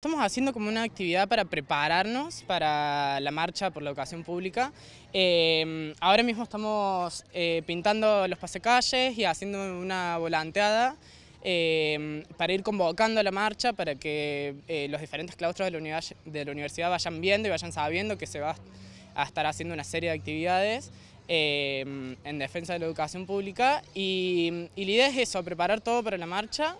Estamos haciendo como una actividad para prepararnos para la marcha por la educación pública. Em, ahora mismo estamos eh, pintando los pasecalles y haciendo una volanteada em, para ir convocando a la marcha para que eh, los diferentes claustros de la, universidad vayan viendo y vayan sabiendo que se va a estar haciendo una serie de actividades em, en defensa de la educación pública y, y, la idea es eso, preparar todo para la marcha.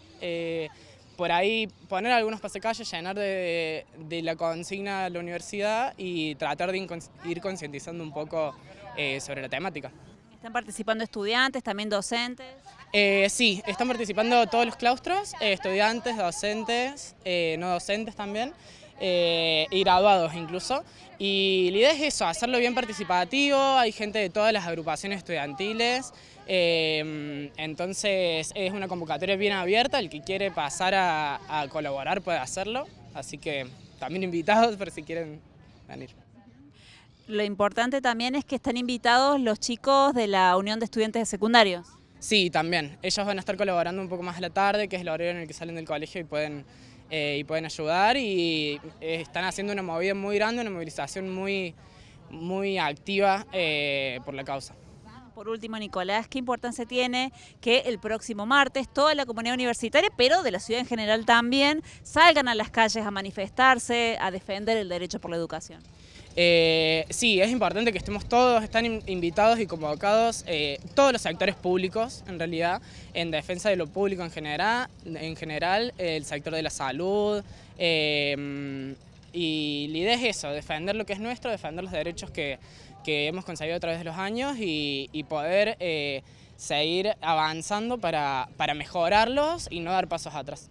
Eh, por ahí poner algunos pasecalles, llenar de, la consigna de la universidad y tratar de ir concientizando un poco eh, sobre la temática. ¿Están participando estudiantes, también docentes? Eh, sí, están participando todos los claustros, eh, estudiantes, docentes, no docentes también. Y graduados incluso. Y la idea es eso, hacerlo bien participativo, hay gente de todas las agrupaciones estudiantiles, Em, entonces es una convocatoria bien abierta, el que quiere pasar a, colaborar puede hacerlo, así que también invitados por si quieren venir. Lo importante también es que están invitados los chicos de la Unión de Estudiantes de Secundarios. Sí, también. Ellos van a estar colaborando un poco más a la tarde, que es el horario en el que salen del colegio y pueden, eh, y pueden ayudar. Y eh, están haciendo una movida muy grande, una movilización muy, muy activa eh, por la causa. Por último, Nicolás, ¿qué importancia tiene que el próximo martes toda la comunidad universitaria, pero de la ciudad en general también, salgan a las calles a manifestarse, a defender el derecho por la educación? Eh, sí, es importante que estemos todos, están invitados y convocados eh, todos los sectores públicos, en realidad, en defensa de lo público en general, en general el sector de la salud, eh, y la idea es eso, defender lo que es nuestro, defender los derechos que, hemos conseguido a través de los años y, poder eh, seguir avanzando para, para mejorarlos y no dar pasos atrás.